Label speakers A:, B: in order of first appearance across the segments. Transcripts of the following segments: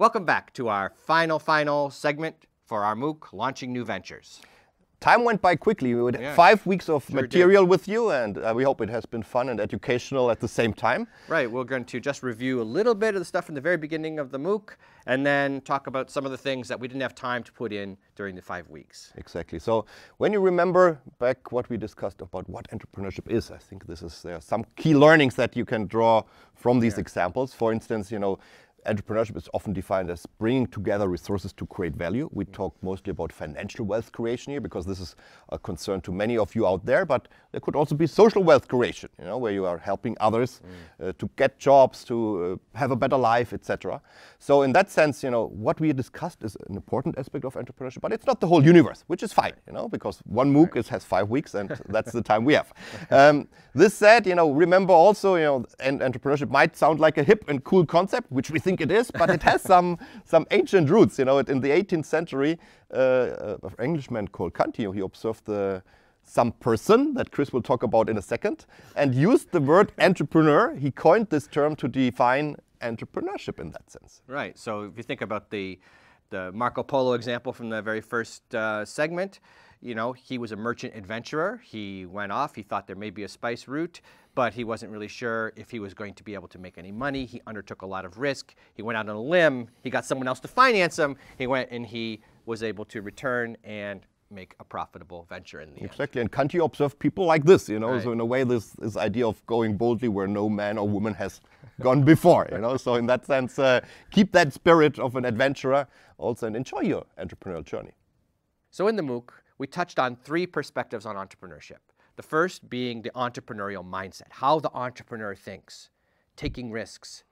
A: Welcome back to our final, final segment for our MOOC, Launching New Ventures.
B: Time went by quickly. We had
A: Yeah.
B: five weeks of
A: Sure
B: material with you, and uh, we hope it has been fun and educational at the same time.
A: Right, we're going to just review a little bit of the stuff from the very beginning of the MOOC and then talk about some of the things that we didn't have time to put in during the five weeks.
B: Exactly. So when you remember back what we discussed about what entrepreneurship is, I think this is there are some key learnings that you can draw from these examples. For instance, you know, entrepreneurship is often defined as bringing together resources to create value. We talk mostly about financial wealth creation here because this is a concern to many of you out there, but there could also be social wealth creation, you know, where you are helping others uh, to get jobs, to uh, have a better life, etc. So in that sense, you know, what we discussed is an important aspect of entrepreneurship, but it's not the whole universe, which is fine, you know, because one MOOC is, has five weeks and that's the time we have. Um, this said, you know, remember also, you know, and entrepreneurship might sound like a hip and cool concept, which we think it is, but it has some some ancient roots. You know, it, in the 18th century, uh, an Englishman called Cantillon, he observed the some person that Chris will talk about in a second, and used the word entrepreneur. He coined this term to define entrepreneurship in that sense.
A: Right. So if you think about the the Marco Polo example from the very first uh, segment, you know, he was a merchant adventurer. He went off. He thought there may be a spice route, but he wasn't really sure if he was going to be able to make any money. He undertook a lot of risk. He went out on a limb. He got someone else to finance him. He went and he was able to return and make a profitable venture in the end.
B: Exactly, and Cantillon observed people like this, you know.
A: Right.
B: So in a way, this this idea of going boldly where no man or woman has gone before, you know. So in that sense, uh, keep that spirit of an adventurer also, and enjoy your entrepreneurial journey.
A: So in the MOOC, we touched on three perspectives on entrepreneurship. The first being the entrepreneurial mindset, how the entrepreneur thinks, taking risks,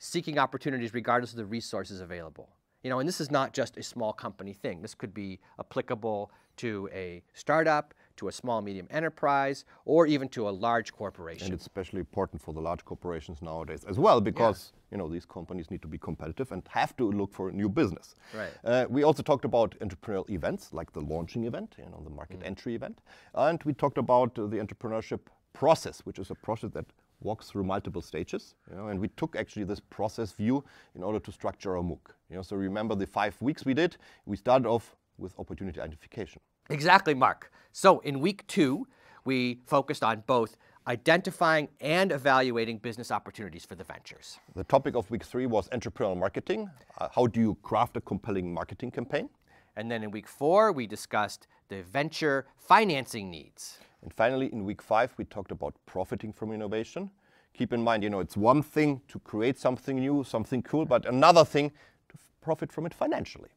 A: seeking opportunities regardless of the resources available. You know, and this is not just a small company thing. This could be applicable to a startup, to a small medium enterprise, or even to a large corporation.
B: And it's especially important for the large corporations nowadays as well, because you know these companies need to be competitive and have to look for new business.
A: Right.
B: Uh, we also talked about entrepreneurial events like the launching event, you know, the market entry event, and we talked about uh, the entrepreneurship process, which is a process that walks through multiple stages. You know, and we took actually this process view in order to structure our MOOC. You know, so remember the five weeks we did. We started off with opportunity identification.
A: Exactly, Marc. So in week two, we focused on both identifying and evaluating business opportunities for the ventures.
B: The topic of week three was entrepreneurial marketing. Uh, how do you craft a compelling marketing campaign?
A: And then in week four, we discussed the venture financing needs.
B: And finally, in week five, we talked about profiting from innovation. Keep in mind, you know, it's one thing to create something new, something cool, but another thing to profit from it financially.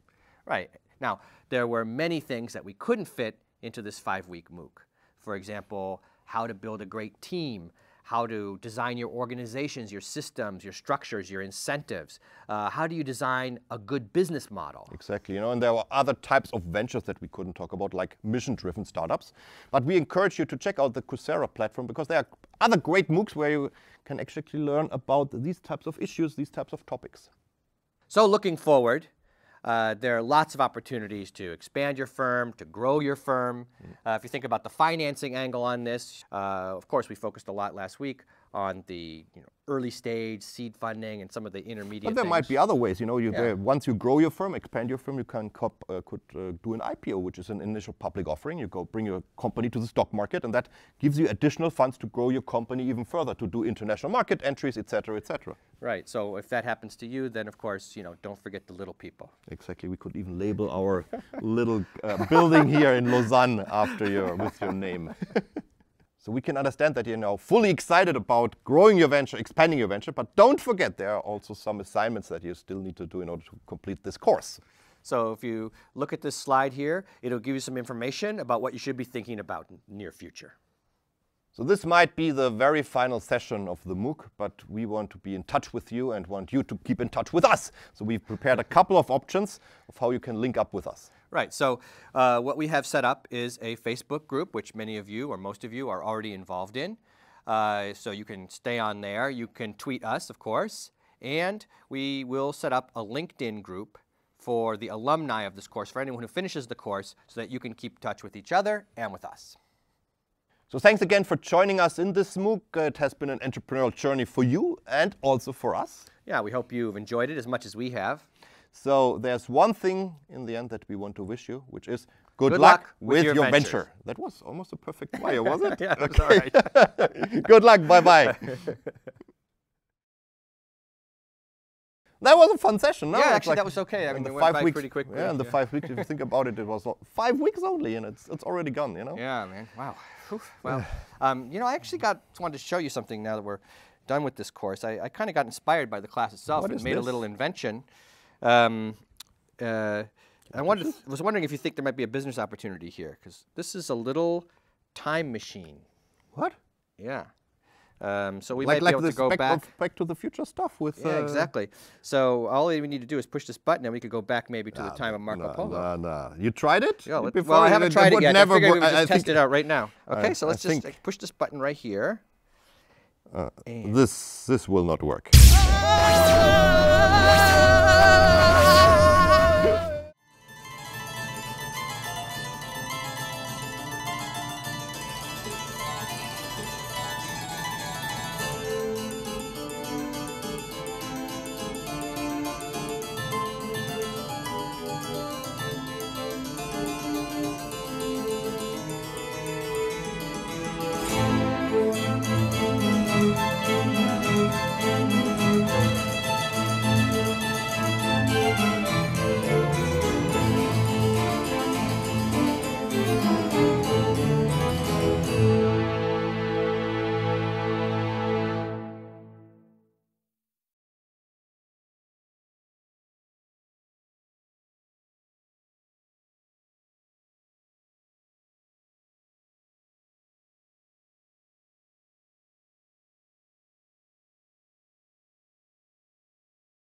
A: Right. Now, there were many things that we couldn't fit into this five week MOOC. For example, how to build a great team, how to design your organizations, your systems, your structures, your incentives. Uh, how do you design a good business model?
B: Exactly, you know, and there were other types of ventures that we couldn't talk about, like mission-driven startups. But we encourage you to check out the Coursera platform because there are other great MOOCs where you can actually learn about these types of issues, these types of topics.
A: So, looking forward, uh, there are lots of opportunities to expand your firm, to grow your firm. Uh, if you think about the financing angle on this, uh, of course, we focused a lot last week on the you know, early stage seed funding and some of the intermediate.
B: But there might be other ways. You know, you,
A: Yeah.
B: there- once you grow your firm, expand your firm, you can cop, uh, could uh, do an IPO, which is an initial public offering. You go bring your company to the stock market, and that gives you additional funds to grow your company even further, to do international market entries, etc., etc.
A: Right. So if that happens to you, then of course, you know, don't forget the little people.
B: Exactly. We could even label our little uh, building here in Lausanne after your with your name. so we can understand that you're now fully excited about growing your venture, expanding your venture, but don't forget there are also some assignments that you still need to do in order to complete this course.
A: So if you look at this slide here, it'll give you some information about what you should be thinking about in the near future.
B: So this might be the very final session of the MOOC, but we want to be in touch with you and want you to keep in touch with us. So we've prepared a couple of options of how you can link up with us.
A: Right. So uh, what we have set up is a Facebook group, which many of you or most of you are already involved in. Uh, so you can stay on there. You can tweet us, of course, and we will set up a LinkedIn group for the alumni of this course, for anyone who finishes the course, so that you can keep touch with each other and with us.
B: So thanks again for joining us in this MOOC. It has been an entrepreneurial journey for you and also for us.
A: Yeah, we hope you've enjoyed it as much as we have.
B: So there's one thing in the end that we want to wish you, which is good,
A: Good
B: luck,
A: luck with
B: with
A: your
B: your, venture. That was almost a perfect fire, was it?
A: Yeah, that's all right.
B: good luck. Bye bye. That was a fun session. No?
A: Yeah,
B: It's
A: actually, that was okay. I mean,
B: the
A: it went
B: five
A: by
B: weeks,
A: pretty quickly,
B: Yeah, in the
A: yeah.
B: five weeks, if you think about it, it was five weeks only, and it's it's already gone. You know.
A: Yeah, man. Wow. Whew. Well, um, you know, I actually got wanted to show you something now that we're done with this course. I, I kind of got inspired by the class itself
B: What
A: and made a little invention. Um, uh, I was wondering if you think there might be a business opportunity here, because this is a little time machine.
B: What?
A: Yeah. Um, so we
B: like
A: might
B: like
A: be able to go
B: back,
A: back.
B: to the Future stuff with.
A: Yeah,
B: uh,
A: exactly. So all we need to do is push this button, and we could go back maybe to the time of Marco
B: Nah,
A: Polo.
B: nah, nah. You tried it?
A: Yeah, let-
B: Before
A: well, I haven't
B: it
A: tried it
B: would
A: yet.
B: Never
A: I figured we would
B: I- I
A: just test it out right now. Okay,
B: I-
A: so let's just
B: think-
A: uh, push this button right here.
B: This this will not work.